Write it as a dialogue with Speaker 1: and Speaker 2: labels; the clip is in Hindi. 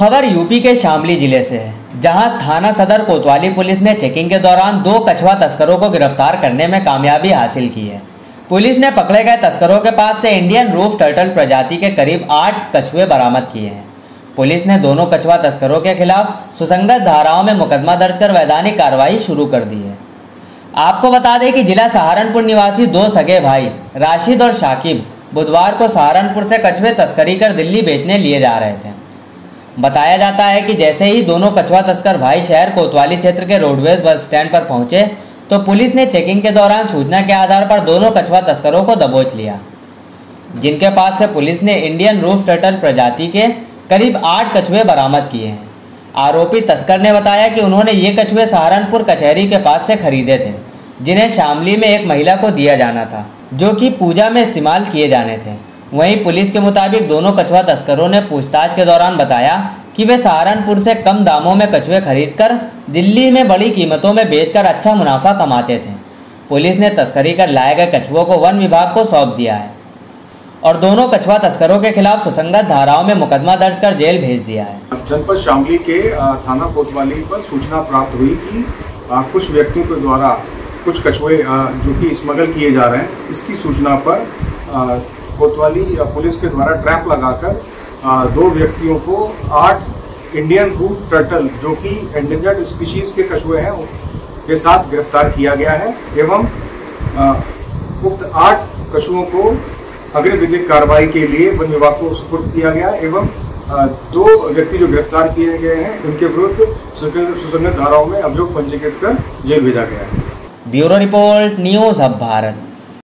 Speaker 1: खबर यूपी के शामली ज़िले से है, जहाँ थाना सदर कोतवाली पुलिस ने चेकिंग के दौरान दो कछुआ तस्करों को गिरफ़्तार करने में कामयाबी हासिल की है। पुलिस ने पकड़े गए तस्करों के पास से इंडियन रूफ टर्टल प्रजाति के करीब आठ कछुए बरामद किए हैं। पुलिस ने दोनों कछुआ तस्करों के खिलाफ सुसंगत धाराओं में मुकदमा दर्ज कर वैधानिक कार्रवाई शुरू कर दी है। आपको बता दें कि जिला सहारनपुर निवासी दो सगे भाई, राशिद और शाकिब, बुधवार को सहारनपुर से कछुए तस्करी कर दिल्ली बेचने लिए जा रहे थे। बताया जाता है कि जैसे ही दोनों कछुआ तस्कर भाई शहर कोतवाली क्षेत्र के रोडवेज़ बस स्टैंड पर पहुँचे तो पुलिस ने चेकिंग के दौरान सूचना के आधार पर दोनों कछुआ तस्करों को दबोच लिया। जिनके पास से पुलिस ने इंडियन रूफ टर्टल प्रजाति के करीब आठ कछुए बरामद किए हैं। आरोपी तस्कर ने बताया कि उन्होंने ये कछुए सहारनपुर कचहरी के पास से खरीदे थे, जिन्हें शामली में एक महिला को दिया जाना था, जो कि पूजा में इस्तेमाल किए जाने थे। वहीं पुलिस के मुताबिक दोनों कछुआ तस्करों ने पूछताछ के दौरान बताया कि वे सहारनपुर से कम दामों में कछुए खरीदकर दिल्ली में बड़ी कीमतों में बेचकर अच्छा मुनाफा कमाते थे। पुलिस ने तस्करी कर लाए गए कछुओं को वन विभाग को सौंप दिया है और दोनों कछुआ तस्करों के खिलाफ सुसंगत धाराओं में मुकदमा दर्ज कर जेल भेज दिया है।
Speaker 2: जनपद शामली के थाना कोतवाली पर सूचना प्राप्त हुई कि कुछ व्यक्तियों के द्वारा कुछ कछुए जो कि स्मगल किए जा रहे हैं, इसकी सूचना पर कोतवाली पुलिस के द्वारा ट्रैप लगाकर दो व्यक्तियों को आठ इंडियन रूट टर्टल जो कि एंडेंजर्ड स्पीशीज के कछुए हैं, के साथ गिरफ़्तार किया गया है, एवं उक्त आठ कछुओं को अग्र विधिक कार्रवाई के लिए वन विभाग को सुपुर्द किया गया, एवं दो व्यक्ति जो गिरफ़्तार किए गए हैं, उनके विरुद्ध सुसंगत धाराओं में अभियोग पंजीकृत कर जेल भेजा गया है।
Speaker 1: ब्यूरो रिपोर्ट, न्यूज़ अब भारत।